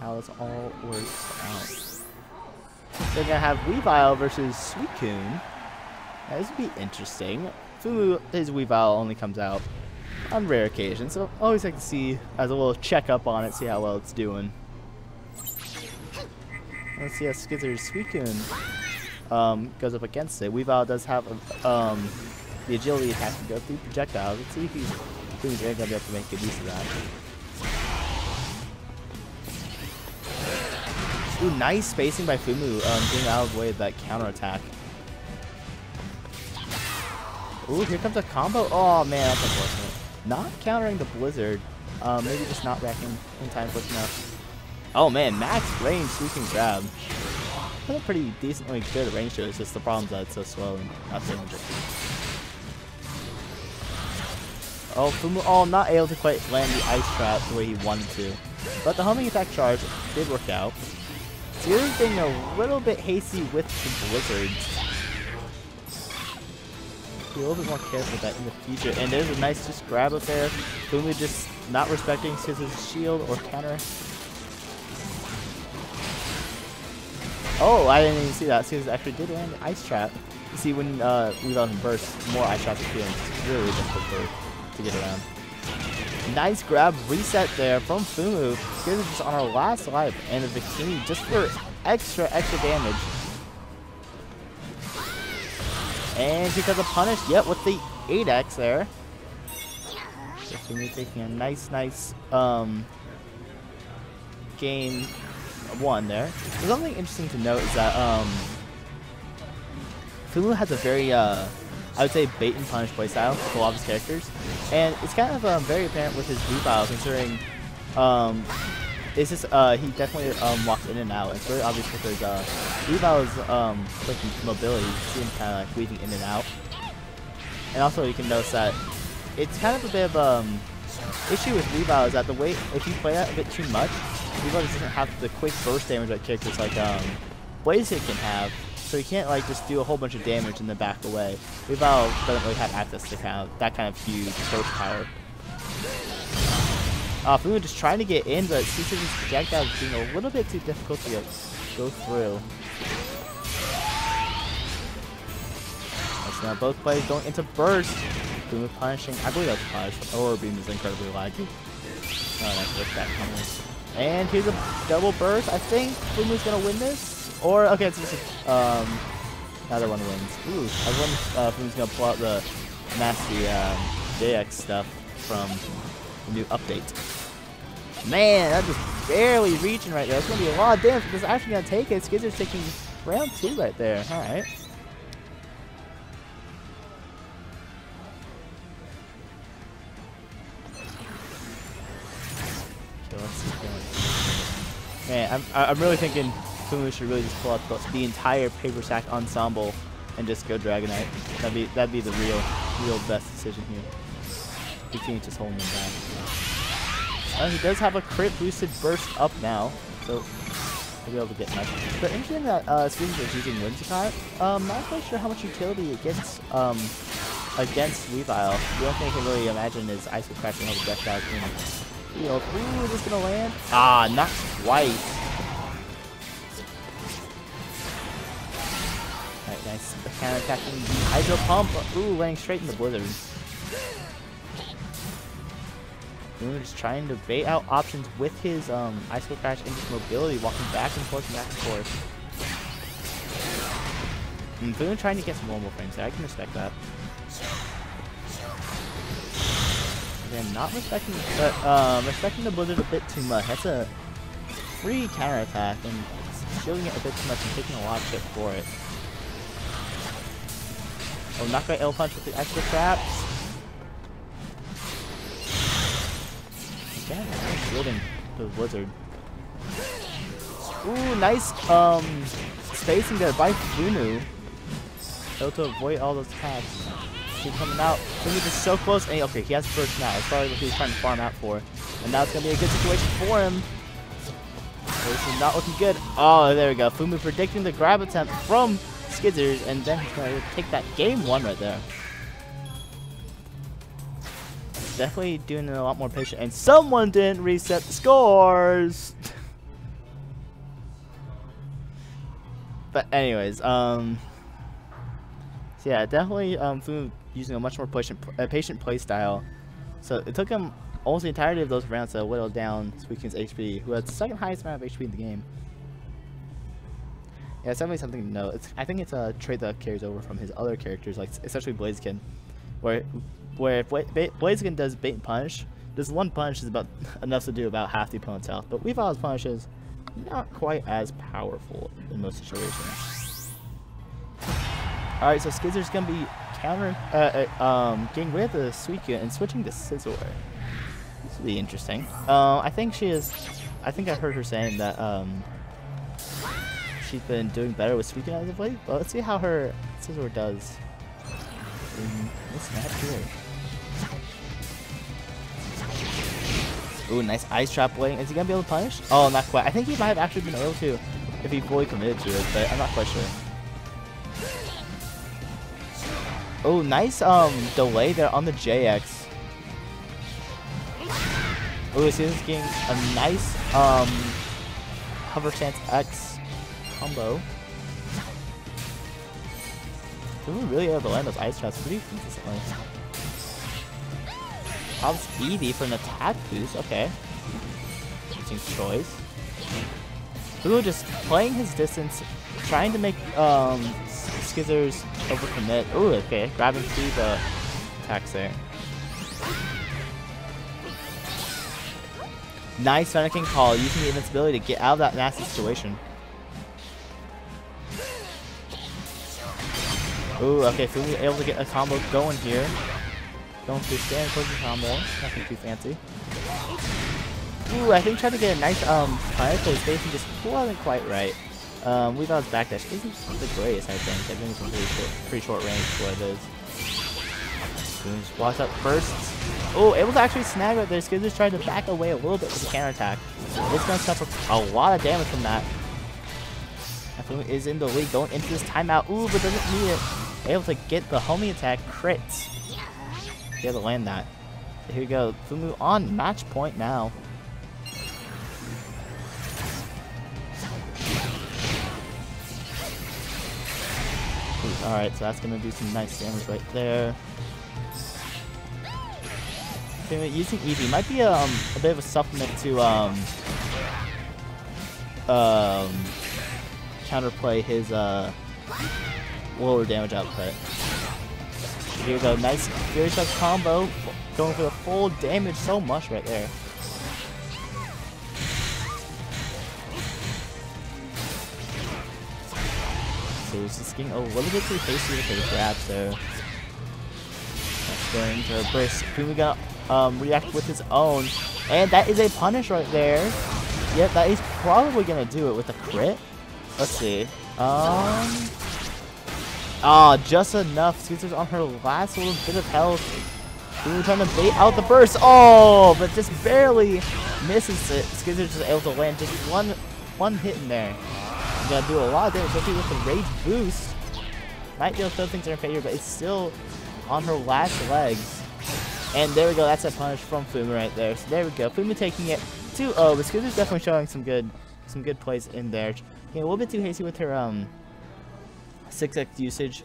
how this all works out. They're gonna have Weavile versus Suicune. Now, this would be interesting. Fumu, his Weavile only comes out on rare occasions, so always like to see as a little checkup on it, see how well it's doing. Let's see how Skizzer's Suicune um, goes up against it. Weavile does have um, the agility attack to go through projectiles. Let's see if he's to be able to make good use of that. Ooh, nice spacing by Fumu, um, getting out of the way of that counterattack. Ooh, here comes a combo. Oh, man, that's unfortunate. Not countering the Blizzard. Um, maybe just not reacting in time quick enough. Oh, man, max range sweeping grab. That's a pretty decently good range to it. It's just the problem that it's so slow and not doing it. Oh, Fumu, oh, not able to quite land the ice trap the way he wanted to. But the homing attack charge did work out. Series being a little bit hasty with the blizzards. Be a little bit more careful with that in the future. And there's a nice just grab up there. Fumu just not respecting Scissor's shield or counter. Oh, I didn't even see that. Scissors actually did land ice trap. You see, when uh, we let him burst, more ice traps appear. It's really difficult to get around. Nice grab reset there from Fumu. Here's just on our last life and a bikini just for extra, extra damage. And because of punish, yep, with the 8x there. Fumu taking a nice, nice um, game one there. There's something interesting to note is that um, Fumu has a very uh, I would say bait and punish playstyle with a lot of his characters, and it's kind of um, very apparent with his Weavile considering um, it's just uh, he definitely um, walks in and out. It's very obvious with his uh, Weavile's um, like mobility. You see him kind of like weaving in and out, and also you can notice that it's kind of a bit of um issue with Weavile is that the way if you play that a bit too much, Weavile doesn't have the quick burst damage that characters like um, Blaziken can have. So you can't like just do a whole bunch of damage and then back away. Weavile doesn't really have access to kind of that kind of huge burst power. Uh, Fumu just trying to get in, but CC's projectile is being a little bit too difficult to go through. So now both players going into burst. Fumu punishing. I believe that's punish. Aurora Beam is incredibly laggy. Oh, that's that coming. And here's a double burst. I think Fumu's gonna win this. Or, okay, it's just, um, another one wins. Ooh, wonder uh, who's to pull out the nasty um, JX stuff from the new update. Man, that's just barely reaching right there. Going to be a lot of damage. It's actually going to take it. Skizzer's taking round two right there. All right. Okay, let's see. Man, I'm, I'm really thinking Fumu should really just pull out the, the, entire paper sack ensemble and just go Dragonite. That'd be that'd be the real real best decision here. Bikini just holding him back. Uh, he does have a crit boosted burst up now, so he'll be able to get much. But interesting that uh, Squeezy is using Whimsicott. Um, not quite sure how much utility it gets um, against Weavile. The only thing I can really imagine is Ice will crashing all the death in field. Ooh, is this gonna land? Ah, not quite. Nice counter attacking the Hydro Pump. Ooh, laying straight in the Blizzard. We're just trying to bait out options with his um, Ice Crash and his mobility, walking back and forth and back and forth. And Boone trying to get some normal frames there. I can respect that. Again, not respecting, but um, respecting the Blizzard a bit too much. That's a free counter attack and shielding it a bit too much and taking a lot of shit for it. Oh, not quite L punch with the extra traps. Again, shielding the Blizzard. Ooh, nice um spacing there by Fumu. Able to avoid all those attacks. Keep coming out. Fumu just so close. And, okay, he has first now. That's probably what he was trying to farm out for. And now it's gonna be a good situation for him. This is not looking good. Oh, there we go. Fumu predicting the grab attempt from Skizzers, and then he's gonna take that game one right there. Definitely doing a lot more patient. And someone didn't reset the scores! but anyways, um... So yeah, definitely um, using a much more patient, uh, patient play style. So it took him almost the entirety of those rounds to whittle down Suicune's HP, who had the second highest amount of HP in the game. Yeah, it's definitely something to know. It's, I think it's a trait that carries over from his other characters, like especially Blaziken, where where if Bla Blaziken does bait and punish, this one punch is about enough to do about half the opponent's health. But Weavile's punishes not quite as powerful in most situations. Alright, so Skizzer's gonna be countering, uh, uh, um, getting rid of the Suicune and switching to Scizor. This will be interesting. Uh, I think she is, I think I heard her saying that, um, she's been doing better with Suicune out of the late, but let's see how her Scizor does in this here. Ooh, nice ice trap waiting. Is he gonna be able to punish? Oh, not quite. I think he might have actually been able to if he fully committed to it, but I'm not quite sure. Oh, nice um delay there on the JX. Oh, this is getting a nice um hover stance X combo. Ooh, really able to land those ice traps pretty consistently. Pops Eevee for an attack boost. Okay. Interesting choice. Ooh, just playing his distance, trying to make um, Skizzers overcommit. Ooh, okay. Grabbing through the attacks there. Nice Fennekin call, using the invincibility to get out of that nasty situation. Ooh, okay, so we able to get a combo going here. Going through stand closing combo. Nothing too fancy. Ooh, I think trying to get a nice um his spacing just wasn't quite right. Um, we thought his backdash isn't the greatest, I think. I think it's pretty short, pretty short range for those. Spoons walks up first. Oh, able to actually snag right there. Skizz just tried to back away a little bit with the counter attack. It's to suffer a lot of damage from that. Fumu is in the lead going into this timeout. Ooh, but doesn't need it. Able to get the homing attack crits. He had to land that. Here we go. Fumu on match point now. Alright, so that's going to do some nice damage right there. Okay, using Eevee might be um, a bit of a supplement to um, um, counterplay his uh, lower damage output. Here we go, nice Fury Shock combo, going for the full damage so much right there. So he's just getting a little bit too hasty with his grab, there. That's going to burst. Fumu gonna um, react with his own. And that is a punish right there. Yep, that is probably gonna do it with a crit. Let's see. Um, Ah, just enough. Caesar's on her last little bit of health. Ooh, trying to bait out the burst. Oh, but just barely misses it. Skizer's just able to land just one one hit in there. You gotta do a lot of damage, especially with the rage boost. Might be able to throw things in her favor, but it's still on her last legs. And there we go. That's a punish from Fumu right there. So there we go. Fumu taking it 2-0, but Skizer's definitely showing some good some good plays in there. Getting a little bit too hasty with her um 6x usage.